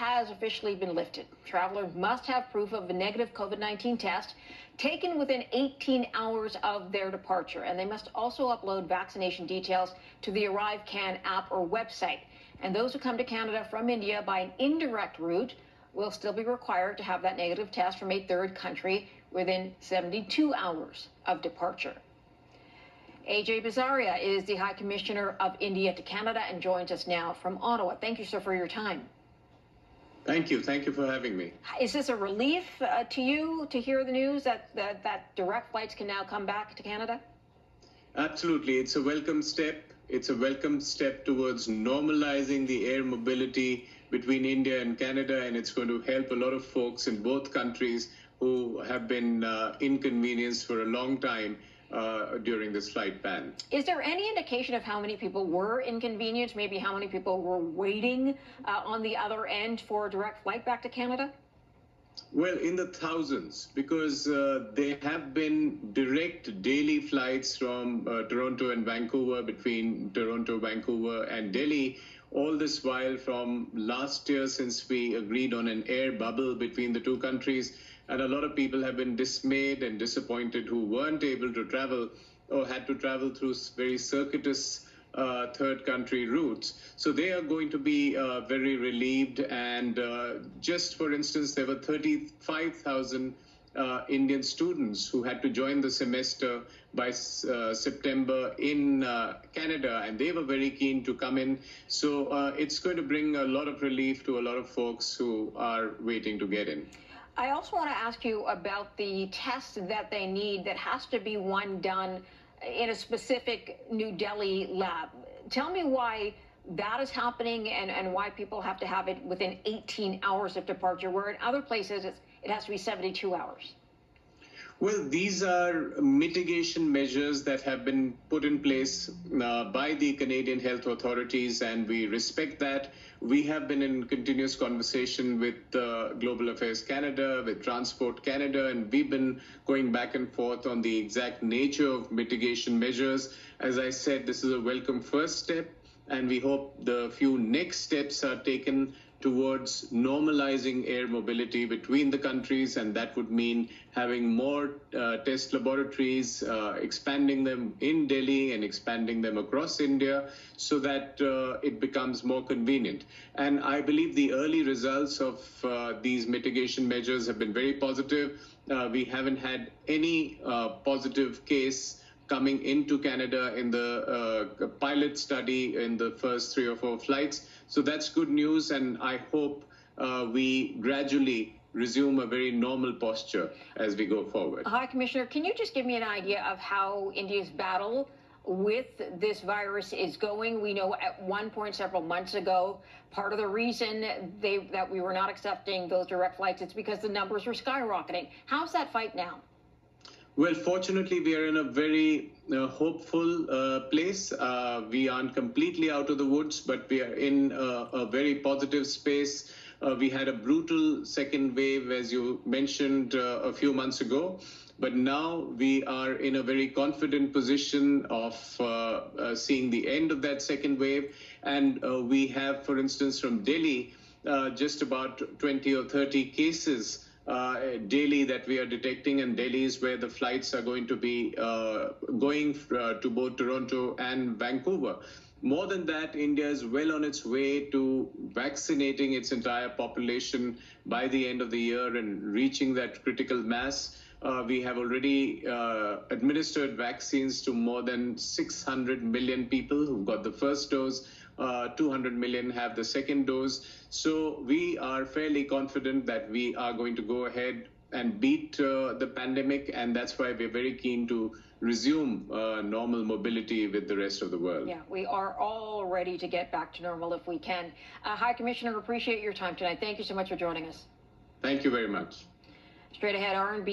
has officially been lifted. Travelers must have proof of a negative COVID 19 test taken within 18 hours of their departure, and they must also upload vaccination details to the ArriveCan app or website. And those who come to Canada from India by an indirect route will still be required to have that negative test from a third country within 72 hours of departure. Ajay Bisaria is the High Commissioner of India to Canada and joins us now from Ottawa. Thank you, sir, for your time. Thank you. Thank you for having me. Is this a relief uh, to you to hear the news that, that, that direct flights can now come back to Canada? Absolutely. It's a welcome step. It's a welcome step towards normalizing the air mobility between India and Canada, and it's going to help a lot of folks in both countries who have been uh, inconvenienced for a long time uh, during this flight ban. Is there any indication of how many people were inconvenienced, maybe how many people were waiting uh, on the other end for a direct flight back to Canada? Well, in the thousands, because uh, there have been direct daily flights from uh, Toronto and Vancouver, between Toronto, Vancouver, and Delhi, all this while from last year since we agreed on an air bubble between the two countries. And a lot of people have been dismayed and disappointed who weren't able to travel or had to travel through very circuitous uh, third country routes. So they are going to be uh, very relieved. And uh, just for instance, there were 35,000 uh, Indian students who had to join the semester by uh, September in uh, Canada, and they were very keen to come in. So uh, it's going to bring a lot of relief to a lot of folks who are waiting to get in. I also want to ask you about the test that they need that has to be one done in a specific New Delhi lab. Tell me why that is happening and, and why people have to have it within 18 hours of departure, where in other places it has to be 72 hours. Well, these are mitigation measures that have been put in place uh, by the Canadian health authorities, and we respect that. We have been in continuous conversation with uh, Global Affairs Canada, with Transport Canada, and we've been going back and forth on the exact nature of mitigation measures. As I said, this is a welcome first step, and we hope the few next steps are taken towards normalizing air mobility between the countries, and that would mean having more uh, test laboratories, uh, expanding them in Delhi and expanding them across India so that uh, it becomes more convenient. And I believe the early results of uh, these mitigation measures have been very positive. Uh, we haven't had any uh, positive case coming into Canada in the uh, pilot study in the first three or four flights. So that's good news, and I hope uh, we gradually resume a very normal posture as we go forward. Hi, Commissioner, can you just give me an idea of how India's battle with this virus is going. We know at one point several months ago, part of the reason they, that we were not accepting those direct flights is because the numbers were skyrocketing. How's that fight now? Well, fortunately, we are in a very uh, hopeful uh, place. Uh, we aren't completely out of the woods, but we are in a very positive space. Uh, we had a brutal second wave, as you mentioned uh, a few months ago. But now we are in a very confident position of uh, seeing the end of that second wave. And we have, for instance, from Delhi, just about 20 or 30 cases uh, daily that we are detecting, and Delhi is where the flights are going to be uh, going uh, to both Toronto and Vancouver. More than that, India is well on its way to vaccinating its entire population by the end of the year and reaching that critical mass. Uh, we have already uh, administered vaccines to more than 600 million people who've got the first dose. Uh, 200 million have the second dose. So we are fairly confident that we are going to go ahead and beat uh, the pandemic, and that's why we're very keen to resume uh, normal mobility with the rest of the world. Yeah, we are all ready to get back to normal if we can. Uh, High Commissioner, appreciate your time tonight. Thank you so much for joining us. Thank you very much. Straight ahead, R&B.